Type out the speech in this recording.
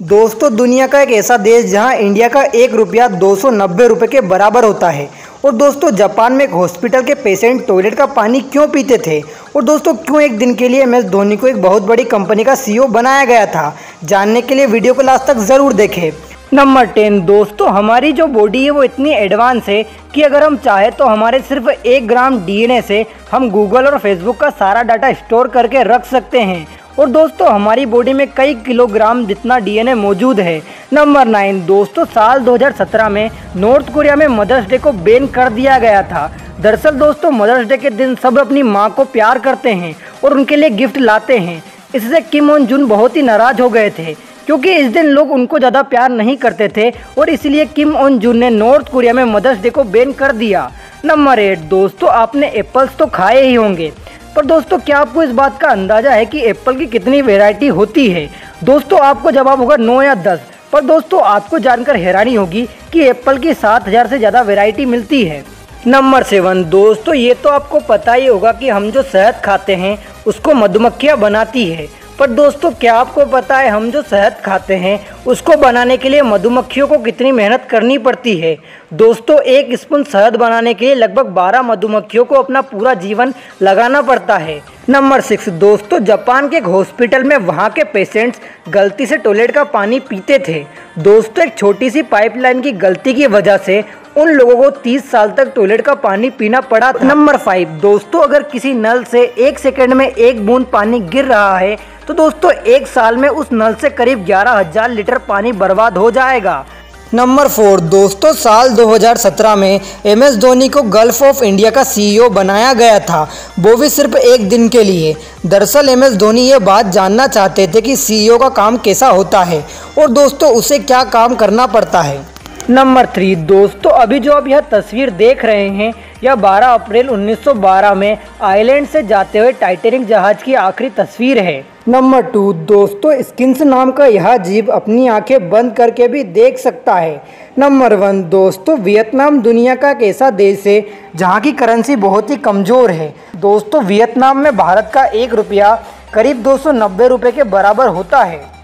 दोस्तों, दुनिया का एक ऐसा देश जहाँ इंडिया का एक रुपया दो सौ के बराबर होता है। और दोस्तों, जापान में एक हॉस्पिटल के पेशेंट टॉयलेट का पानी क्यों पीते थे? और दोस्तों, क्यों एक दिन के लिए एम एस धोनी को एक बहुत बड़ी कंपनी का सीईओ बनाया गया था? जानने के लिए वीडियो को लास्ट तक ज़रूर देखें। नंबर टेन, दोस्तों, हमारी जो बॉडी है वो इतनी एडवांस है कि अगर हम चाहे तो हमारे सिर्फ़ एक ग्राम डीएनए से हम गूगल और फेसबुक का सारा डाटा स्टोर करके रख सकते हैं। और दोस्तों, हमारी बॉडी में कई किलोग्राम जितना डीएनए मौजूद है। नंबर नाइन दोस्तों, साल 2017 में नॉर्थ कोरिया में मदर्स डे को बैन कर दिया गया था। दरअसल दोस्तों मदर्स डे के दिन सब अपनी माँ को प्यार करते हैं और उनके लिए गिफ्ट लाते हैं। इससे किम ऑन जुन बहुत ही नाराज़ हो गए थे, क्योंकि इस दिन लोग उनको ज़्यादा प्यार नहीं करते थे और इसलिए किम ऑन जुन ने नॉर्थ कोरिया में मदर्स डे को बैन कर दिया। नंबर एट दोस्तों, आपने एप्पल्स तो खाए ही होंगे। पर दोस्तों, क्या आपको इस बात का अंदाज़ा है कि एप्पल की कितनी वेराइटी होती है? दोस्तों, आपको जवाब होगा नौ या दस। पर दोस्तों, आपको जानकर हैरानी होगी कि एप्पल की सात हज़ार से ज़्यादा वेराइटी मिलती है। नंबर सेवन दोस्तों, ये तो आपको पता ही होगा कि हम जो शहद खाते हैं, उसको मधुमक्खियाँ बनाती है। पर दोस्तों, क्या आपको पता है हम जो शहद खाते हैं, उसको बनाने के लिए मधुमक्खियों को कितनी मेहनत करनी पड़ती है? दोस्तों, एक स्पून शहद बनाने के लिए लगभग 12 मधुमक्खियों को अपना पूरा जीवन लगाना पड़ता है। नंबर सिक्स, दोस्तों, जापान के एक हॉस्पिटल में वहाँ के पेशेंट्स गलती से टॉयलेट का पानी पीते थे। दोस्तों, एक छोटी सी पाइपलाइन की गलती की वजह से उन लोगों को 30 साल तक टॉयलेट का पानी पीना पड़ा नंबर फाइव, दोस्तों, अगर किसी नल से एक सेकंड में एक बूंद पानी गिर रहा है तो दोस्तों, एक साल में उस नल से करीब ग्यारह हज़ार लीटर पानी बर्बाद हो जाएगा। नंबर फोर, दोस्तों, साल 2017 में एम एस धोनी को गल्फ ऑफ़ इंडिया का सीईओ बनाया गया था। वो भी सिर्फ़ एक दिन के लिए। दरअसल, एम एस धोनी ये बात जानना चाहते थे कि सीईओ का काम कैसा होता है और दोस्तों, उसे क्या काम करना पड़ता है। नंबर थ्री, दोस्तों, अभी जो आप यह तस्वीर देख रहे हैं, यह 12 अप्रैल 1912 में आइलैंड से जाते हुए टाइटेनिक जहाज़ की आखिरी तस्वीर है। नंबर टू, दोस्तों, स्किन्स नाम का यह जीव अपनी आँखें बंद करके भी देख सकता है। नंबर वन, दोस्तों, वियतनाम दुनिया का एक ऐसा देश है, जहाँ की करेंसी बहुत ही कमज़ोर है। दोस्तों, वियतनाम में भारत का एक रुपया करीब दो सौ के बराबर होता है।